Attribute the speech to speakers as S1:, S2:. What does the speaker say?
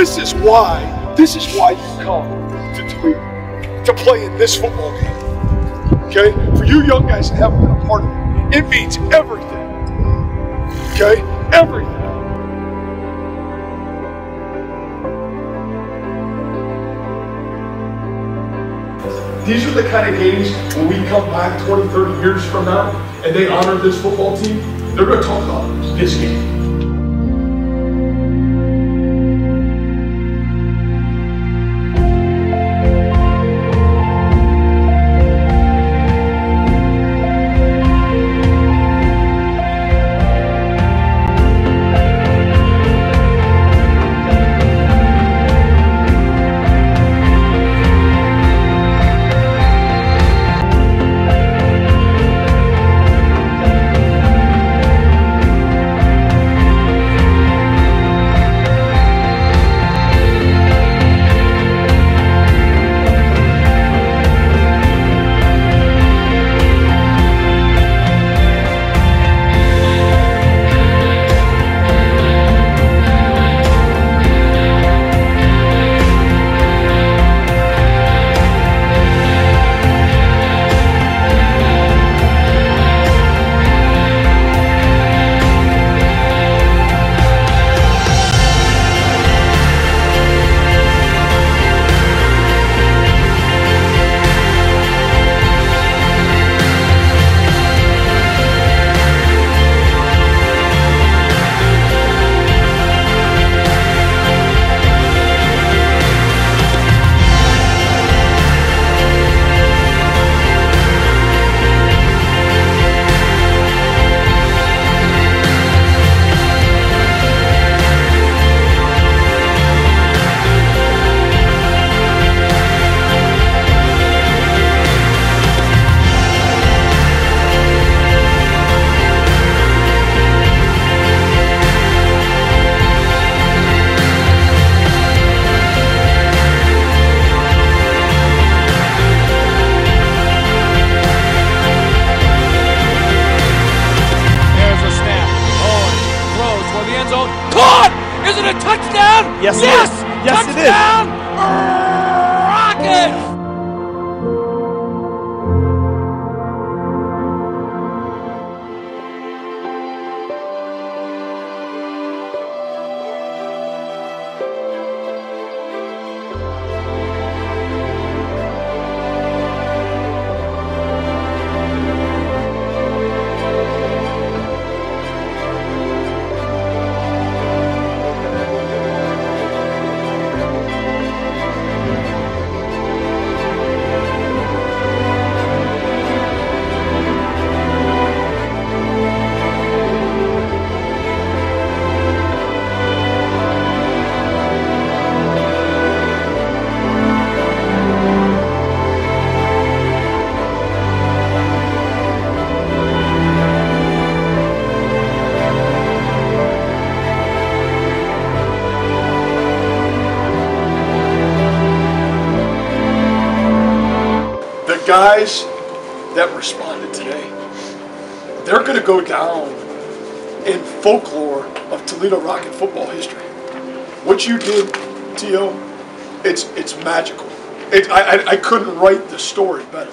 S1: This is why, this is why you come to Toledo, to play in this football game. Okay? For you young guys that haven't been a part of it, it means everything. Okay? Everything. These are the kind of games when we come back 20, 30 years from now and they honor this football team, they're going to talk about this game.
S2: Yes,
S3: yes!
S1: Guys that responded today, they're going to go down in folklore of Toledo Rocket football history. What you did, T.O., it's, it's magical. It, I, I couldn't write the story better.